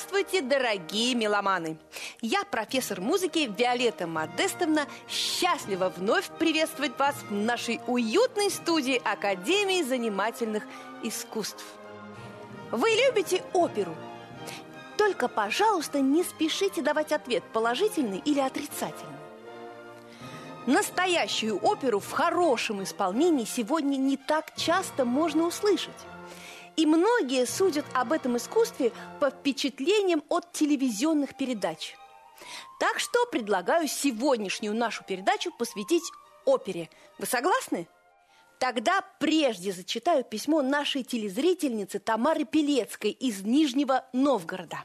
Здравствуйте, дорогие меломаны! Я, профессор музыки Виолетта Модестовна, счастлива вновь приветствовать вас в нашей уютной студии Академии занимательных искусств. Вы любите оперу? Только, пожалуйста, не спешите давать ответ, положительный или отрицательный. Настоящую оперу в хорошем исполнении сегодня не так часто можно услышать. И многие судят об этом искусстве по впечатлениям от телевизионных передач. Так что предлагаю сегодняшнюю нашу передачу посвятить опере. Вы согласны? Тогда прежде зачитаю письмо нашей телезрительницы Тамары Пелецкой из Нижнего Новгорода.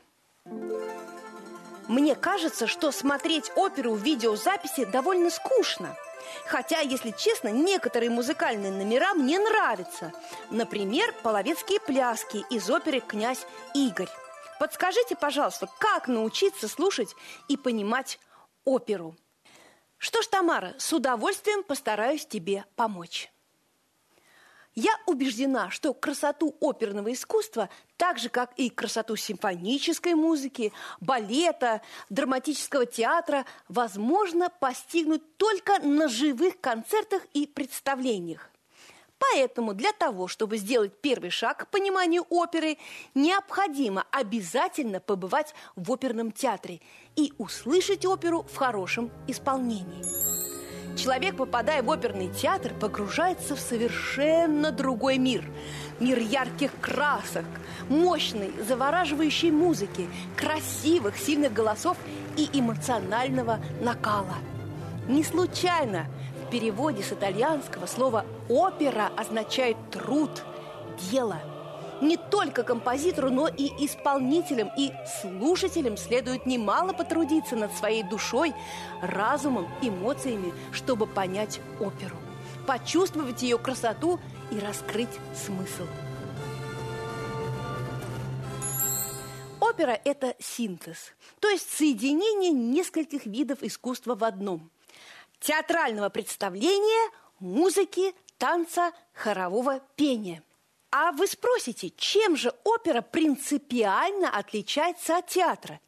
Мне кажется, что смотреть оперу в видеозаписи довольно скучно – Хотя, если честно, некоторые музыкальные номера мне нравятся. Например, половецкие пляски из оперы «Князь Игорь». Подскажите, пожалуйста, как научиться слушать и понимать оперу? Что ж, Тамара, с удовольствием постараюсь тебе помочь. Я убеждена, что красоту оперного искусства, так же, как и красоту симфонической музыки, балета, драматического театра, возможно постигнуть только на живых концертах и представлениях. Поэтому для того, чтобы сделать первый шаг к пониманию оперы, необходимо обязательно побывать в оперном театре и услышать оперу в хорошем исполнении. Человек, попадая в оперный театр, погружается в совершенно другой мир. Мир ярких красок, мощной, завораживающей музыки, красивых, сильных голосов и эмоционального накала. Не случайно в переводе с итальянского слово «опера» означает «труд», «дело», не только композитору, но и исполнителям и слушателям следует немало потрудиться над своей душой, разумом, эмоциями, чтобы понять оперу, почувствовать ее красоту и раскрыть смысл. Опера – это синтез, то есть соединение нескольких видов искусства в одном. Театрального представления, музыки, танца, хорового пения – а вы спросите, чем же опера принципиально отличается от театра?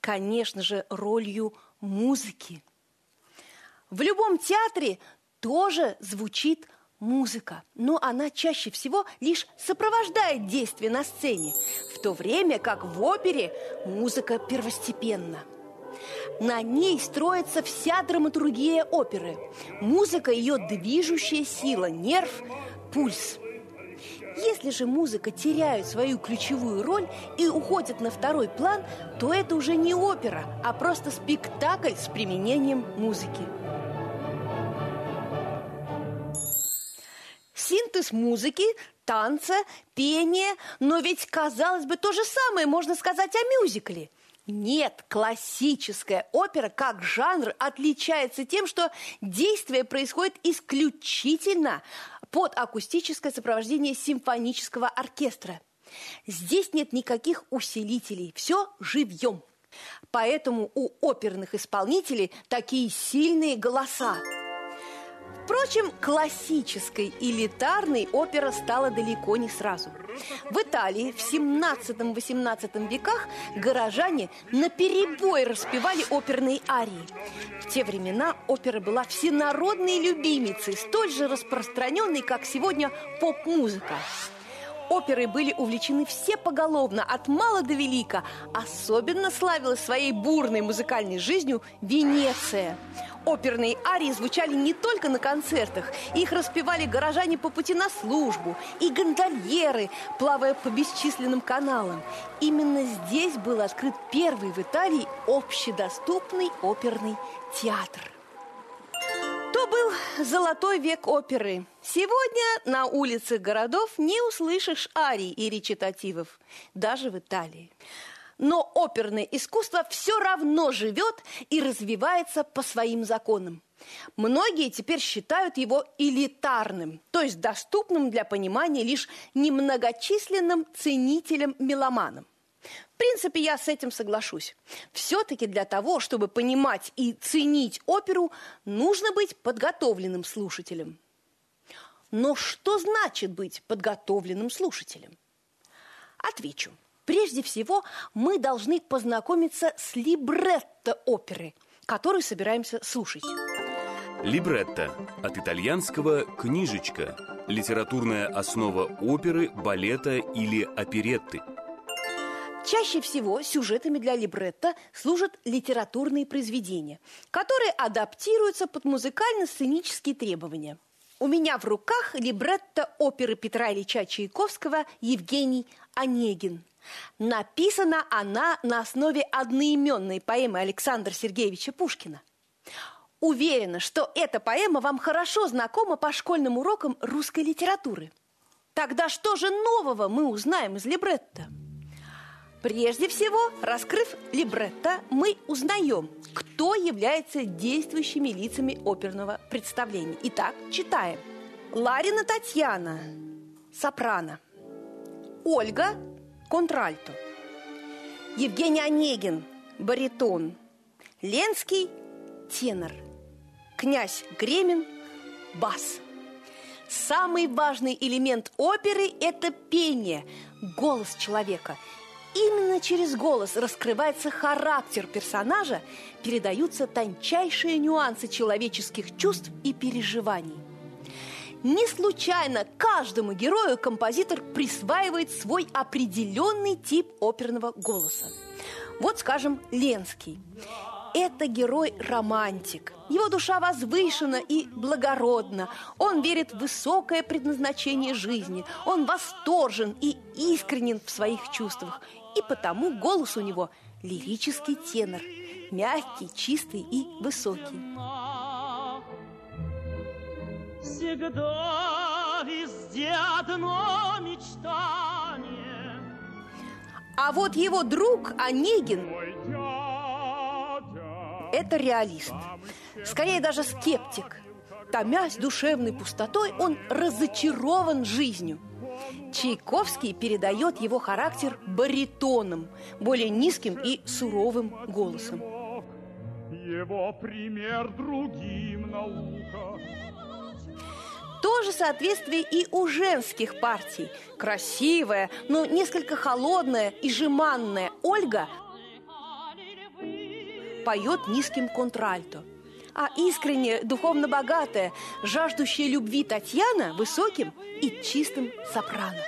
Конечно же, ролью музыки. В любом театре тоже звучит музыка, но она чаще всего лишь сопровождает действие на сцене, в то время как в опере музыка первостепенна. На ней строится вся драматургия оперы. Музыка – ее движущая сила, нерв, пульс – если же музыка теряет свою ключевую роль и уходит на второй план, то это уже не опера, а просто спектакль с применением музыки. Синтез музыки, танца, пения, но ведь, казалось бы, то же самое можно сказать о мюзикле – нет, классическая опера как жанр отличается тем, что действие происходит исключительно под акустическое сопровождение симфонического оркестра. Здесь нет никаких усилителей, все живьем. Поэтому у оперных исполнителей такие сильные голоса. Впрочем, классической элитарной опера стала далеко не сразу. В Италии в 17-18 веках горожане на перебой распевали оперные арии. В те времена опера была всенародной любимицей, столь же распространенной, как сегодня поп-музыка. Оперы были увлечены все поголовно, от мала до велика. Особенно славилась своей бурной музыкальной жизнью Венеция – Оперные арии звучали не только на концертах, их распевали горожане по пути на службу и гондольеры, плавая по бесчисленным каналам. Именно здесь был открыт первый в Италии общедоступный оперный театр. То был золотой век оперы. Сегодня на улицах городов не услышишь арий и речитативов, даже в Италии но оперное искусство все равно живет и развивается по своим законам. Многие теперь считают его элитарным, то есть доступным для понимания лишь немногочисленным ценителям-меломанам. В принципе, я с этим соглашусь. Все-таки для того, чтобы понимать и ценить оперу, нужно быть подготовленным слушателем. Но что значит быть подготовленным слушателем? Отвечу. Прежде всего, мы должны познакомиться с либретто оперы, которую собираемся слушать. Либретто от итальянского «книжечка» – литературная основа оперы, балета или оперетты. Чаще всего сюжетами для либретто служат литературные произведения, которые адаптируются под музыкально-сценические требования. У меня в руках либретто оперы Петра Ильича Чайковского «Евгений Онегин». Написана она на основе одноименной поэмы Александра Сергеевича Пушкина. Уверена, что эта поэма вам хорошо знакома по школьным урокам русской литературы. Тогда что же нового мы узнаем из либретто? Прежде всего, раскрыв либретто, мы узнаем, кто является действующими лицами оперного представления. Итак, читаем. Ларина Татьяна – сопрано. Ольга – контральто. Евгений Онегин – баритон. Ленский – тенор – князь Гремин – бас. Самый важный элемент оперы – это пение, голос человека. Именно через голос раскрывается характер персонажа, передаются тончайшие нюансы человеческих чувств и переживаний. Не случайно каждому герою композитор присваивает свой определенный тип оперного голоса. Вот, скажем, Ленский – это герой-романтик. Его душа возвышена и благородна. Он верит в высокое предназначение жизни. Он восторжен и искренен в своих чувствах. И потому голос у него лирический тенор. Мягкий, чистый и высокий. Всегда везде одно мечтание. А вот его друг Онегин это реалист. Скорее даже скептик. Томясь душевной пустотой, он разочарован жизнью. Чайковский передает его характер баритоном, более низким и суровым голосом. Его пример другим наука. То же соответствие и у женских партий. Красивая, но несколько холодная и жеманная Ольга поет низким контральто. А искренне, духовно богатая, жаждущая любви Татьяна высоким и чистым сопрано.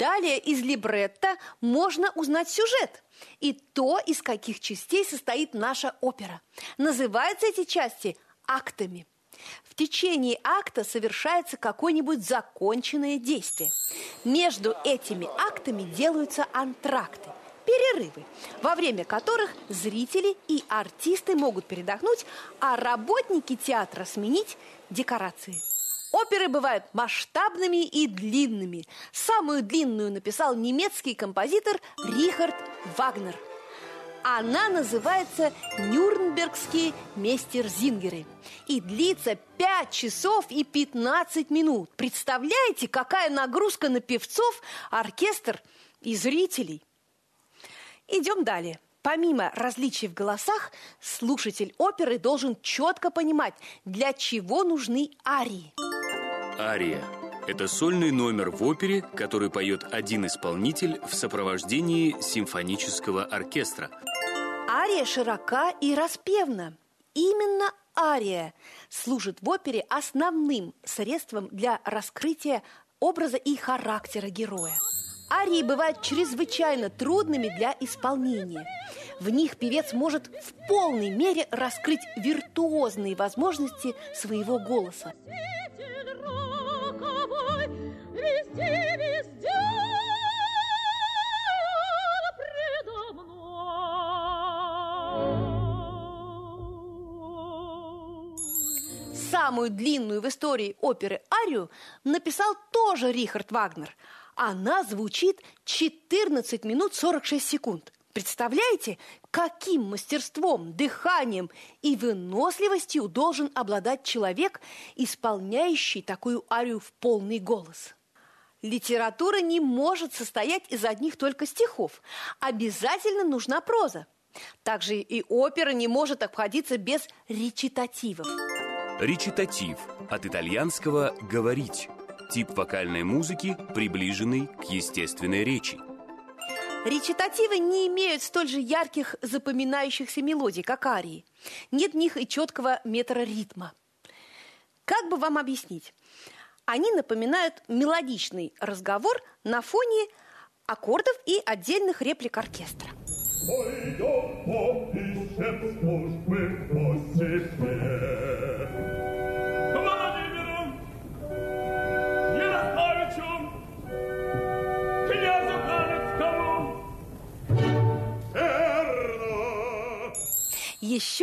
Далее из либретто можно узнать сюжет и то, из каких частей состоит наша опера. Называются эти части актами. В течение акта совершается какое-нибудь законченное действие. Между этими актами делаются антракты, перерывы, во время которых зрители и артисты могут передохнуть, а работники театра сменить декорации. Оперы бывают масштабными и длинными. Самую длинную написал немецкий композитор Рихард Вагнер – она называется «Нюрнбергские местерзингеры» и длится 5 часов и 15 минут. Представляете, какая нагрузка на певцов, оркестр и зрителей? Идем далее. Помимо различий в голосах, слушатель оперы должен четко понимать, для чего нужны арии. Ария – это сольный номер в опере, который поет один исполнитель в сопровождении симфонического оркестра – Ария широка и распевна. Именно ария служит в опере основным средством для раскрытия образа и характера героя. Арии бывают чрезвычайно трудными для исполнения. В них певец может в полной мере раскрыть виртуозные возможности своего голоса. Самую длинную в истории оперы арию написал тоже Рихард Вагнер. Она звучит 14 минут 46 секунд. Представляете, каким мастерством, дыханием и выносливостью должен обладать человек, исполняющий такую арию в полный голос? Литература не может состоять из одних только стихов. Обязательно нужна проза. Также и опера не может обходиться без речитативов. Речитатив от итальянского «говорить» Тип вокальной музыки, приближенный к естественной речи Речитативы не имеют столь же ярких запоминающихся мелодий, как арии. Нет в них и четкого метра ритма. Как бы вам объяснить? Они напоминают мелодичный разговор на фоне аккордов и отдельных реплик оркестра.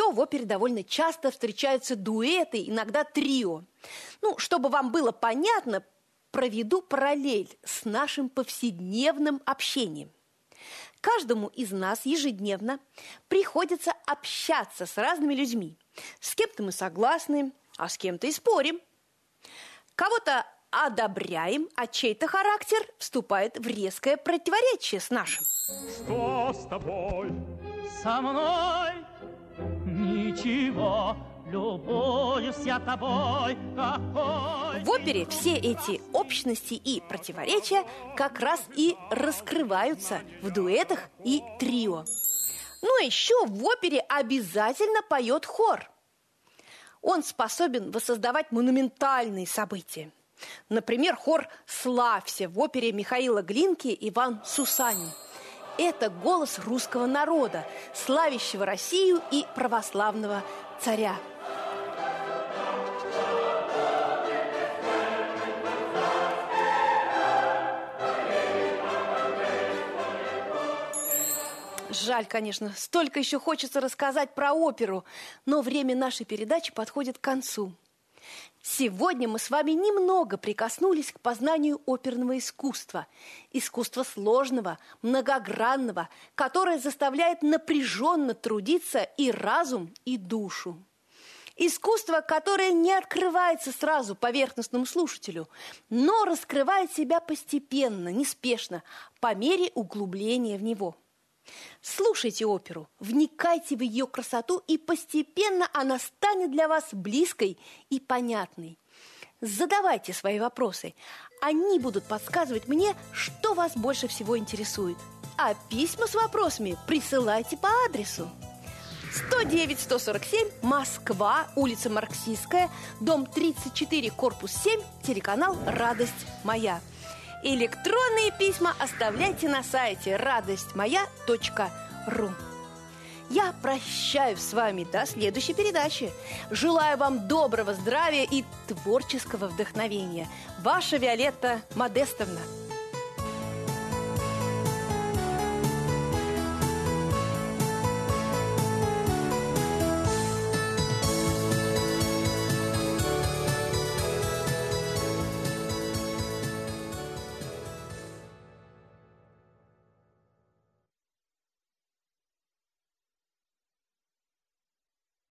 Еще в опере довольно часто встречаются дуэты, иногда трио. Ну, чтобы вам было понятно, проведу параллель с нашим повседневным общением. Каждому из нас ежедневно приходится общаться с разными людьми. С кем-то мы согласны, а с кем-то и спорим. Кого-то одобряем, а чей-то характер вступает в резкое противоречие с нашим. Что с тобой? Со мной ничего Любуюсь я тобой, какой В опере все эти общности и противоречия как раз и раскрываются в дуэтах и трио. Ну, еще в опере обязательно поет хор. Он способен воссоздавать монументальные события. Например, хор «Славься» в опере Михаила Глинки «Иван Сусанин». Это голос русского народа, славящего Россию и православного царя. Жаль, конечно, столько еще хочется рассказать про оперу, но время нашей передачи подходит к концу. Сегодня мы с вами немного прикоснулись к познанию оперного искусства. Искусства сложного, многогранного, которое заставляет напряженно трудиться и разум, и душу. Искусство, которое не открывается сразу поверхностному слушателю, но раскрывает себя постепенно, неспешно, по мере углубления в него – Слушайте оперу, вникайте в ее красоту, и постепенно она станет для вас близкой и понятной. Задавайте свои вопросы. Они будут подсказывать мне, что вас больше всего интересует. А письма с вопросами присылайте по адресу 109-147, Москва, улица Марксистская, дом 34, корпус 7, телеканал «Радость моя». Электронные письма оставляйте на сайте радостьмоя.ру. Я прощаюсь с вами до следующей передачи. Желаю вам доброго здравия и творческого вдохновения. Ваша Виолетта Модестовна.